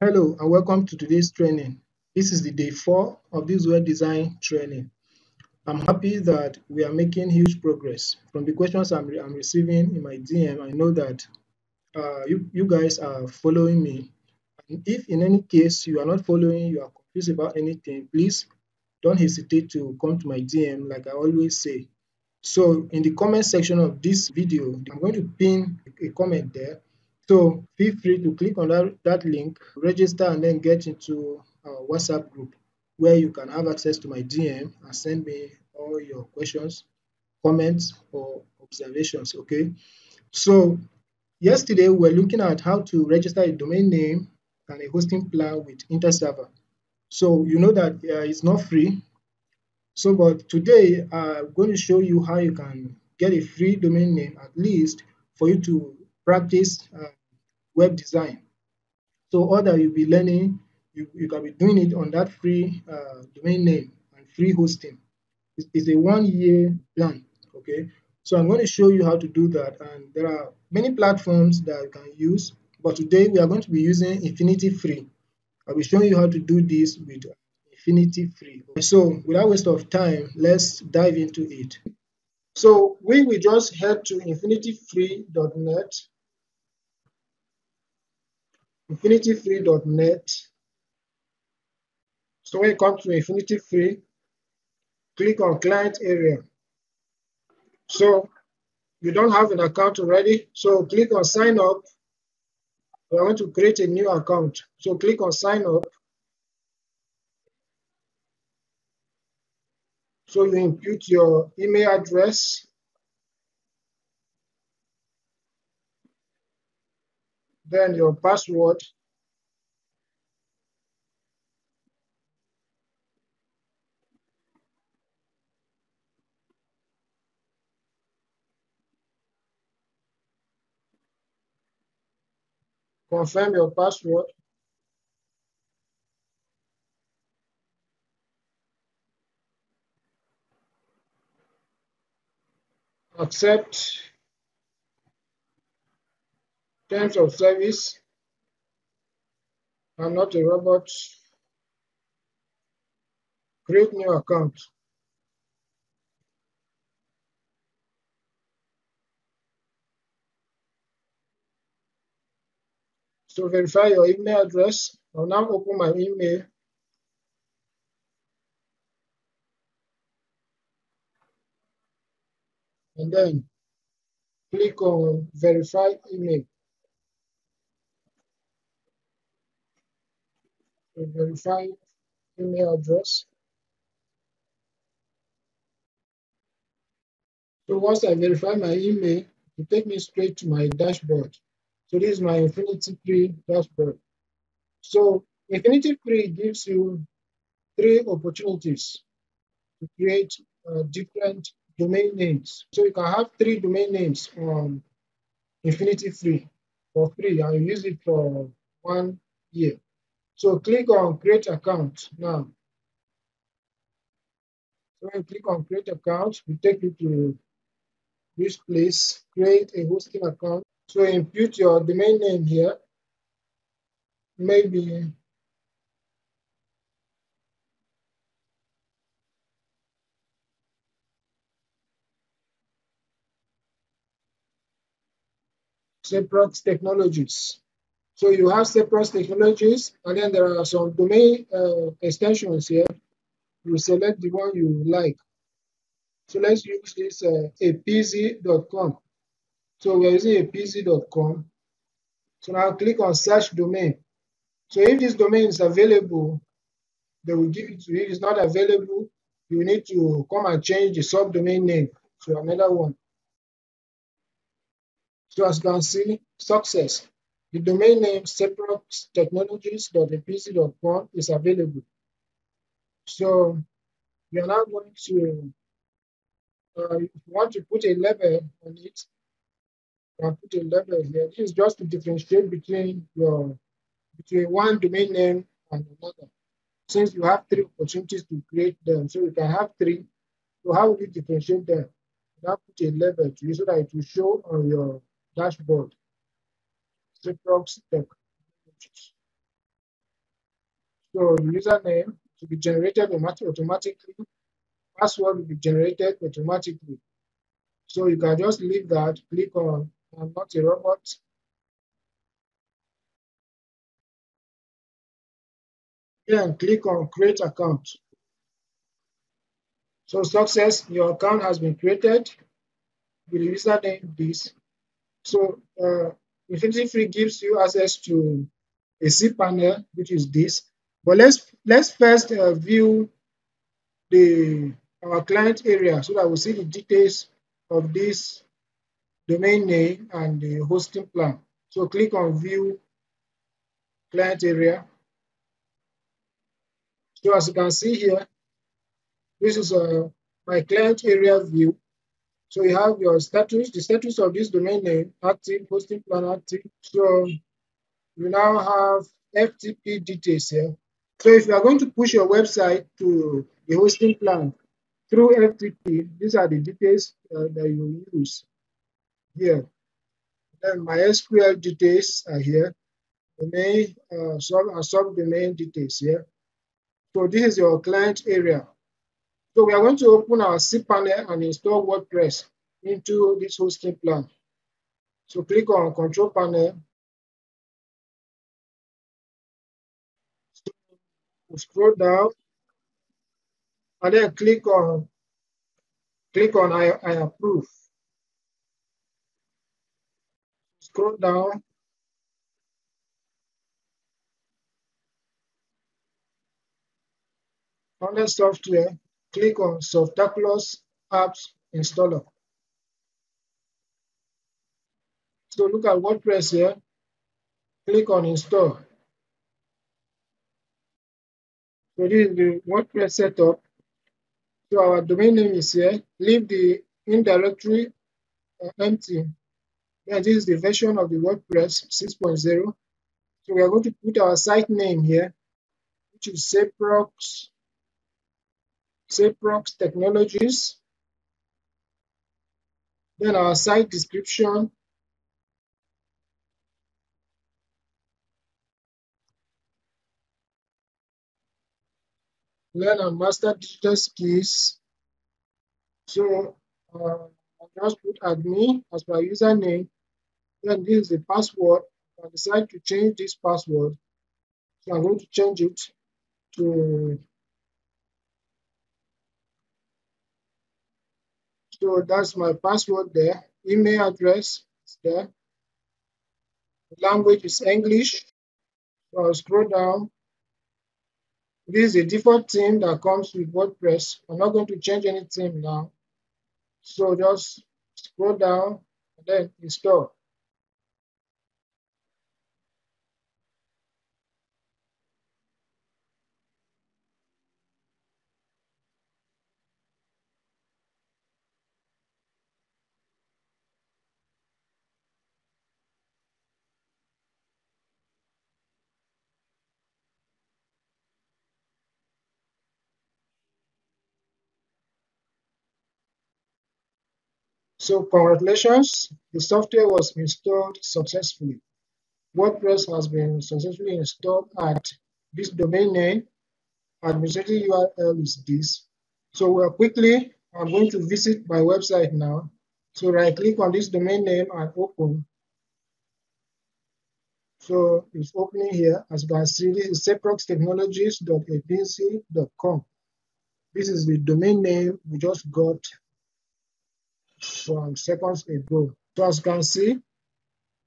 Hello and welcome to today's training. This is the day four of this web design training. I'm happy that we are making huge progress. From the questions I'm, I'm receiving in my DM, I know that uh, you, you guys are following me. And if in any case you are not following, you are confused about anything, please don't hesitate to come to my DM like I always say. So in the comment section of this video, I'm going to pin a comment there so feel free to click on that, that link, register and then get into our WhatsApp group where you can have access to my DM and send me all your questions, comments or observations, okay? So yesterday we were looking at how to register a domain name and a hosting plan with InterServer. So you know that uh, it's not free. So but today I'm going to show you how you can get a free domain name at least for you to practice uh, web design. So all that you'll be learning, you, you can be doing it on that free uh, domain name and free hosting. It's, it's a one year plan, okay? So I'm going to show you how to do that. And there are many platforms that you can use, but today we are going to be using Infinity Free. I'll be showing you how to do this with Infinity Free. So without waste of time, let's dive into it. So we will just head to infinityfree.net infinityfree.net. So when you come to Infinity Free, click on client area. So you don't have an account already, so click on sign up. We are going to create a new account. So click on sign up. So you input your email address. Then your password. confirm your password accept terms of service I'm not a robot create new account So verify your email address. I'll now open my email. And then click on verify email. Verify email address. So once I verify my email, it take me straight to my dashboard. So this is my Infinity Free dashboard. So Infinity Free gives you three opportunities to create uh, different domain names. So you can have three domain names on Infinity Free for free and you use it for one year. So click on create account now. So when you click on create account, we take you to this place, create a hosting account. So input your domain name here. Maybe Saprux Technologies. So you have Saprux Technologies, and then there are some domain uh, extensions here. You select the one you like. So let's use this uh, epizy.com. So we're using epizy.com. So now click on search domain. So if this domain is available, they will give it to you. If it's not available, you need to come and change the subdomain name to another one. So as you can see, success. The domain name sapruxtechnologies.epizy.com is available. So are now going to, uh, if you want to put a level on it, can put a level here. This is just to differentiate between your between one domain name and another. Since you have three opportunities to create them, so you can have three. So how will you differentiate them? Now put a level to you so that it will show on your dashboard. Saprux Tech. So username to be generated automatically, password will be generated automatically. So you can just leave that, click on I'm not a robot. Then click on create account. So success, your account has been created the username this. So uh, Infinity Free gives you access to a cPanel, which is this. But let's let's first uh, view the our client area so that we see the details of this domain name and the hosting plan. So click on view client area. So as you can see here, this is uh, my client area view. So you have your status, the status of this domain name, active, hosting plan active. So you now have FTP details here. So if you are going to push your website to the hosting plan through FTP, these are the details uh, that you use here. Then MySQL details are here. Domain, uh, sub, uh, subdomain details here. So this is your client area. So we are going to open our cPanel and install WordPress into this hosting plan. So click on Control Panel. scroll down and then click on click on I, I approve. Scroll down under software, click on Softaculous Apps Installer. So look at WordPress here, click on install. So this is the WordPress setup. So our domain name is here. Leave the indirectory uh, empty. Then this is the version of the WordPress 6.0. So we are going to put our site name here, which is Saprux, Saprux Technologies. Then our site description, learn and master digital skills. So uh, I'll just put admin as my username. Then this is the password. I decide to change this password. So I'm going to change it to so that's my password there. Email address is there. The language is English. So I'll scroll down this is a default theme that comes with WordPress. I'm not going to change any theme now. So just scroll down and then install. So congratulations, the software was installed successfully. WordPress has been successfully installed at this domain name. Administrative URL is this. So we're quickly, I'm going to visit my website now. So right click on this domain name and open. So it's opening here. As you can see, this is sapruxtechnologies.epizy.com. This is the domain name we just got some seconds ago. So as you can see,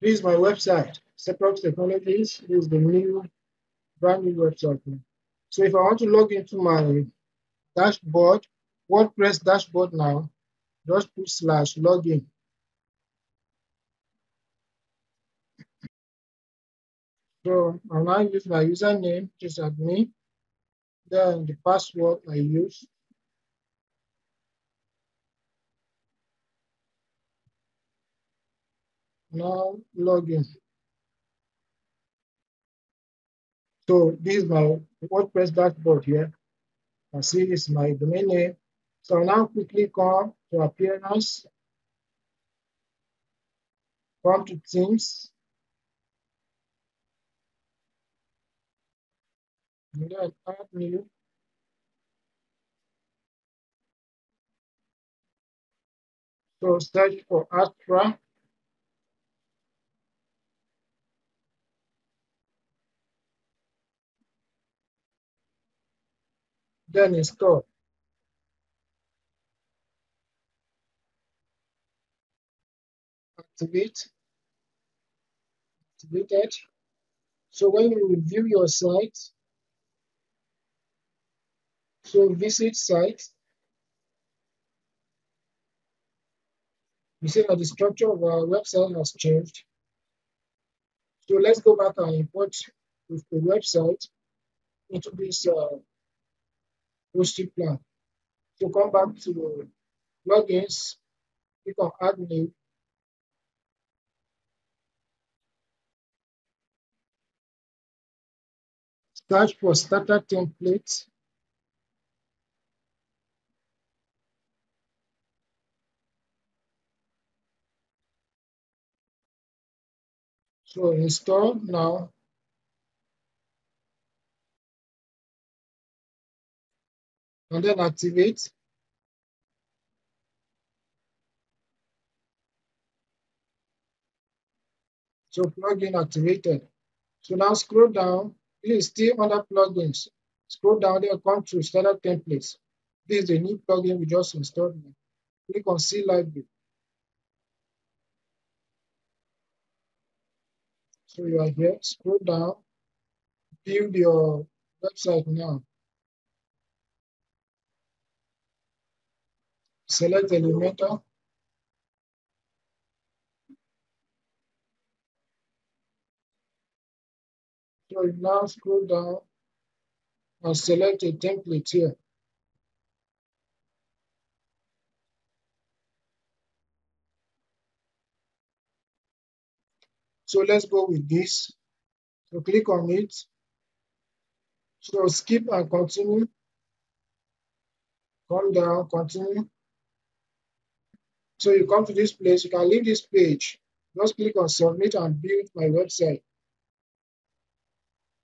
this is my website, Saprux Technologies. Is the new, brand new website. So if I want to log into my dashboard, WordPress dashboard now, just put slash login. So I'll now use my username, which is admin, then the password I use, now login. So this is my WordPress dashboard here. I see is my domain name. So now quickly come to appearance, come to themes, and then add new so search for Astra then install activate. Activated. So when you review your site so visit site you see that the structure of our website has changed. So let's go back and import the website. Into this uh, hosting plan. So come back to plugins click on add new search for starter template. So install now and then activate so plugin activated. So now scroll down. Is still under plugins. Scroll down there come to starter templates. This is a new plugin we just installed click on see library. So you are here. Scroll down. Build your website now select the Elementor so now scroll down. And select a template here. So let's go with this. So click on it. So skip and continue. Come down continue so you come to this place you can leave this page. Just click on submit and build my website.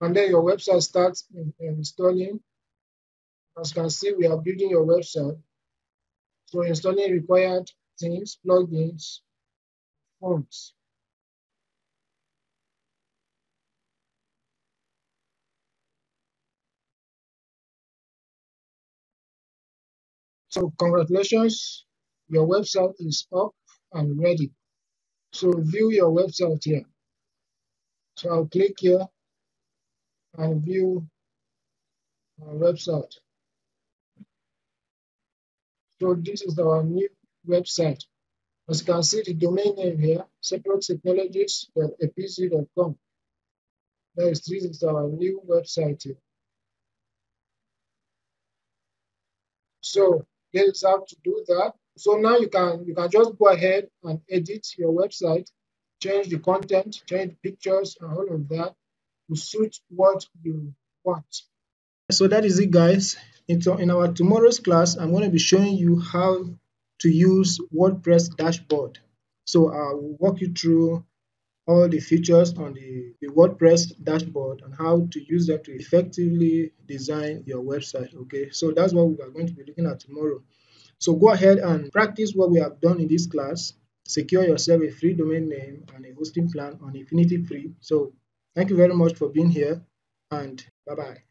And then your website starts installing. As you can see we are building your website. So installing required things plugins fonts So congratulations, your website is up and ready. So view your website here. So I'll click here and view our website. So this is our new website. As you can see the domain name here, sapruxtechnologies.epizy.com. That is, this is our new website here. So here's how to do that. So now you can you can just go ahead and edit your website, change the content, change pictures and all of that to suit what you want. So that is it guys. In, in our tomorrow's class, I'm going to be showing you how to use WordPress dashboard. So I will walk you through all the features on the, the WordPress dashboard and how to use them to effectively design your website. Okay, so that's what we are going to be looking at tomorrow. So go ahead and practice what we have done in this class. Secure yourself a free domain name and a hosting plan on Infinity Free. So thank you very much for being here and bye bye.